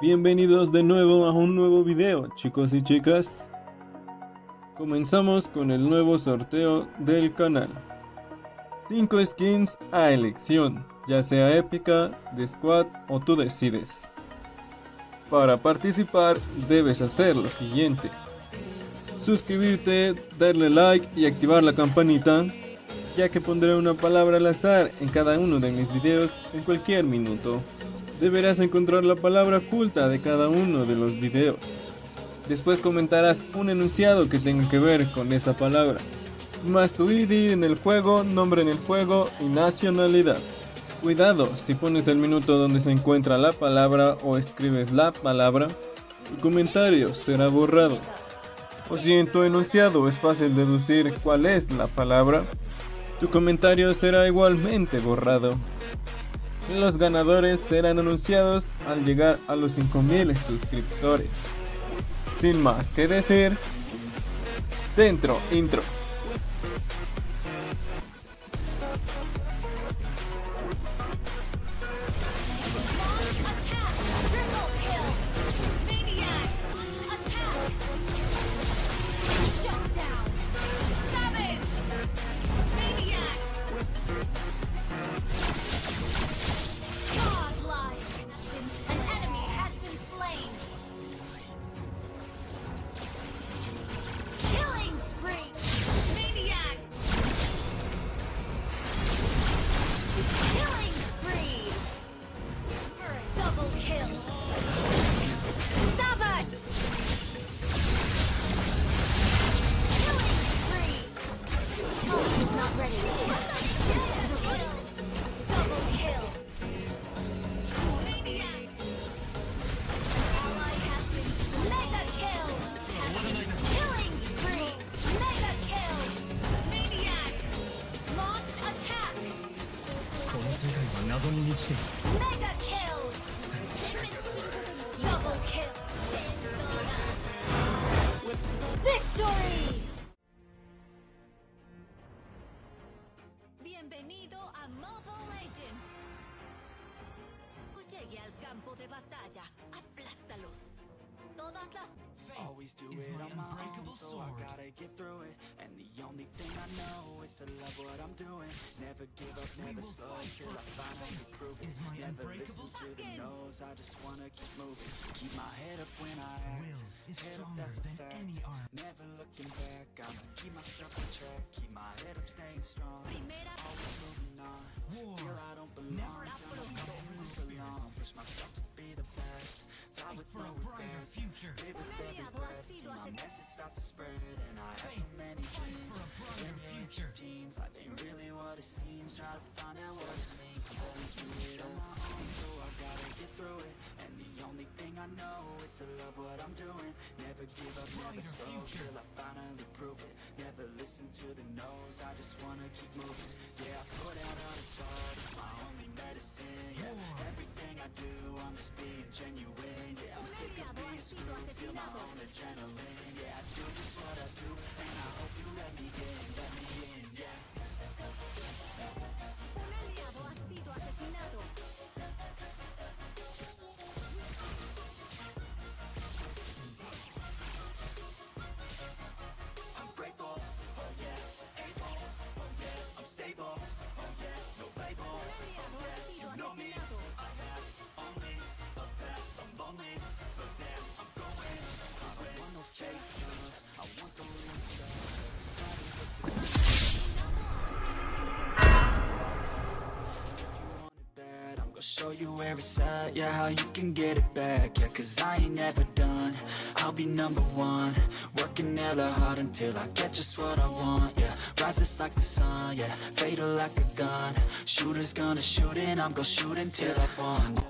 Bienvenidos de nuevo a un nuevo video, chicos y chicas. Comenzamos con el nuevo sorteo del canal. 5 skins a elección, ya sea épica, de squad o tú decides. Para participar debes hacer lo siguiente. Suscribirte, darle like y activar la campanita, ya que pondré una palabra al azar en cada uno de mis videos en cualquier minuto. Deberás encontrar la palabra oculta de cada uno de los videos. Después comentarás un enunciado que tenga que ver con esa palabra, más tu ID en el juego, nombre en el juego y nacionalidad. Cuidado, si pones el minuto donde se encuentra la palabra o escribes la palabra, tu comentario será borrado. O si en tu enunciado es fácil deducir cuál es la palabra, tu comentario será igualmente borrado. Los ganadores serán anunciados al llegar a los 5000 suscriptores. Sin más que decir, dentro intro. 謎に満ちている。Always do it on my own, so I gotta get through it. And the only thing I know is to love what I'm doing. Never give up, never slow till I finally prove it. Never listen to the no's, I just wanna keep moving. Keep my head up when I act. Head up, that's a fact. Never looking back, I'ma keep myself on track. Keep my head up, staying strong. Always moving on. Feel I don't belong, what's to move along. Push myself With no regrets. Live with every breath. See my message start to spread, and I had so many dreams. When you're in your teens, life ain't really what it seems. Try to find out what it means. Always do it on my own, so I gotta get through it. And the only thing I know is to love what I'm doing. Never give up, never slow till I finally prove it. Never listen to the no's, I just wanna keep moving. Yeah, I Show you it's at, yeah, how you can get it back. Yeah, cause I ain't never done, I'll be number one. Working hella hard until I get just what I want, yeah Rises like the sun, yeah, fatal like a gun. Shooters gonna shoot and I'm gonna shoot until I won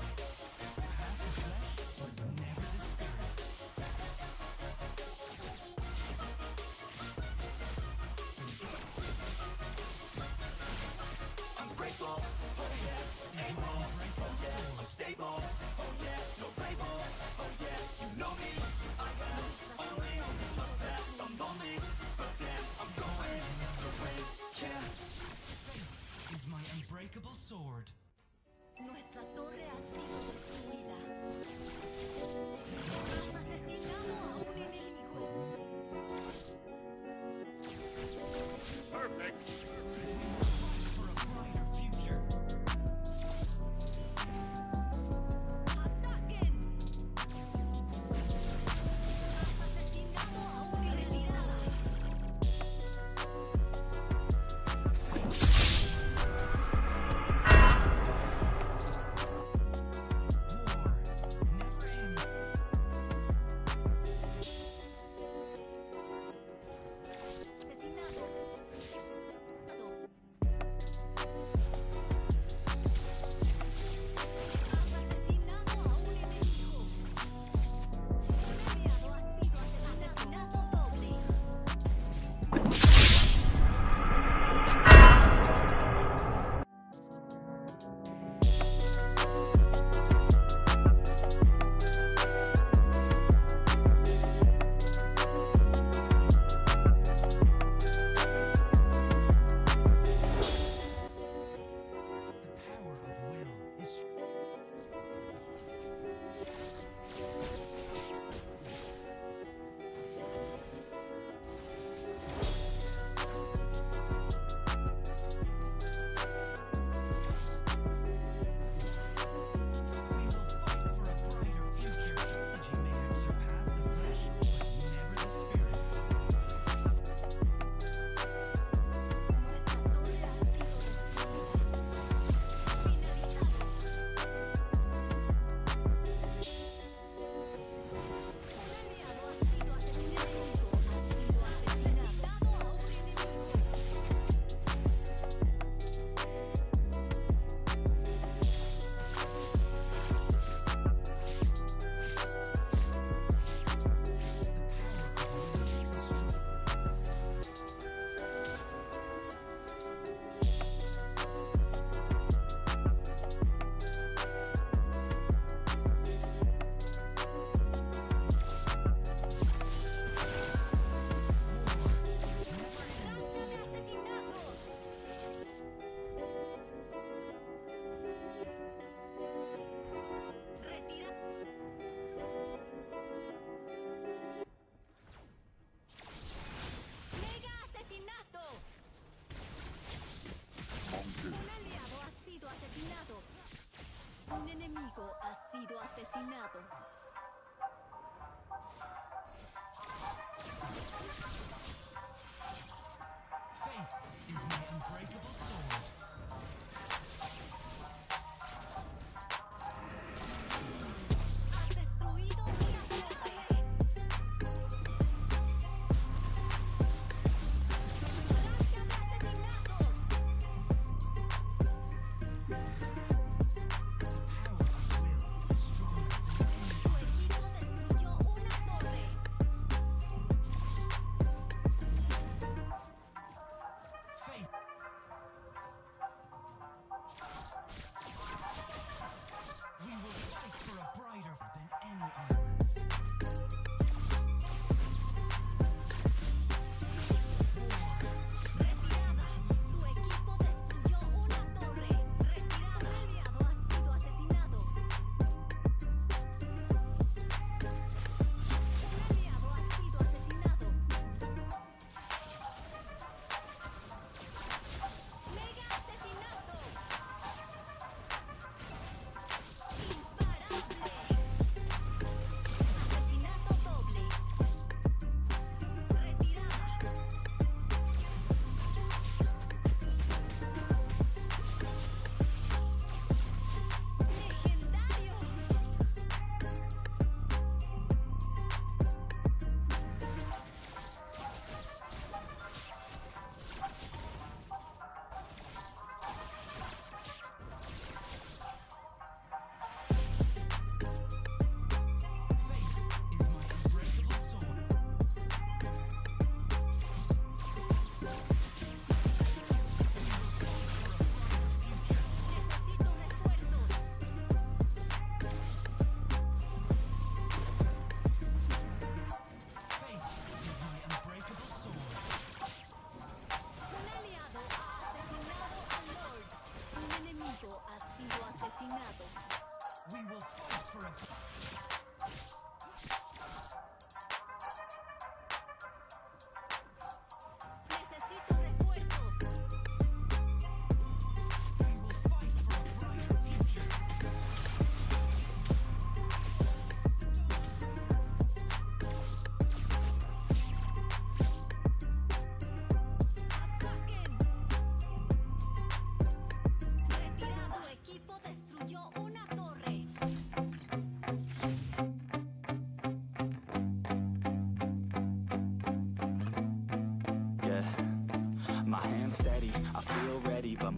stable. Oh yeah, no. Oh yeah, you know me. I have only a path. I'm lonely, but damn, I'm going to. Yeah. Is my unbreakable sword. Nuestra torre ha sido destruida.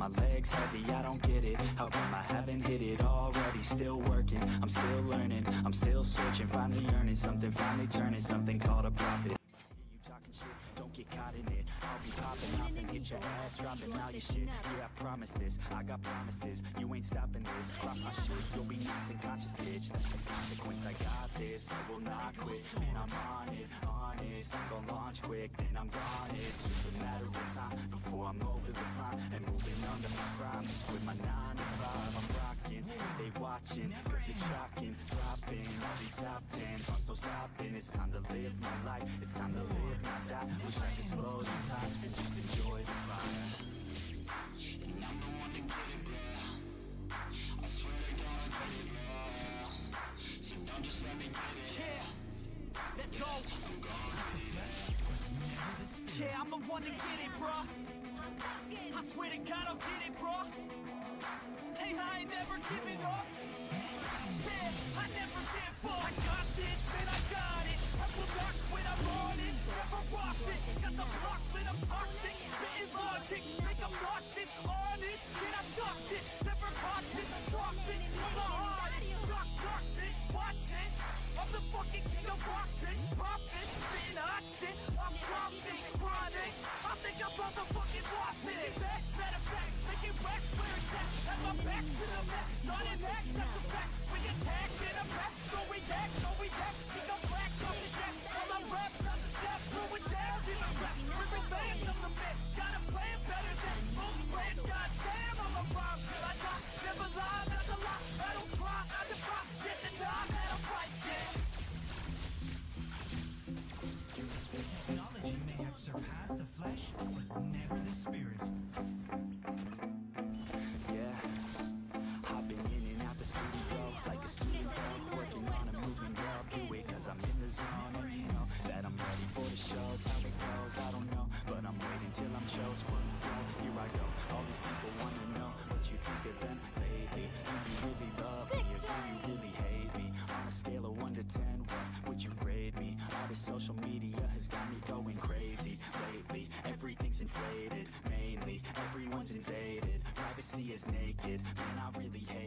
My legs heavy I don't get it, how come I haven't hit it already? Still working, I'm still learning. I'm still searching, finally earning Something finally turning, something called a profit. You talking shit, don't get caught in it. I'll be popping and hit your ass Dropping all your shit, yeah I promise this. I got promises, you ain't stopping this. Cross my shit, you'll be knocked unconscious bitch. That's the consequence, I got this. I will not quit, man I'm on it Honest, I'm gon' launch quick Then I'm gone, it's just a matter of time Before I'm over the climb And moving under my prime Just quit my 9 to 5 I'm rocking, they watching Cause it's shocking. Dropping all these top 10s I'm so stopping. It's time to live my life It's time to live, my die. Wish I could slow the time And just enjoy the fire Yeah, let's go. Yeah, I'm the one to get it. I swear to God, I'll get it. Hey, I ain't never giving up. Yeah, I never give up. I got this, man, I got it. I will rock when I'm on it. Never rock it. Got the block lit, I'm toxic. Spitting logic, make 'em nauseous. Honest, can I stop this? These people wanna know what you think of them lately. Do you really love me or do you really hate me? On a scale of one to ten, what would you grade me? All this social media has got me going crazy lately. Everything's inflated, mainly everyone's invaded. Privacy is naked, man, I really hate.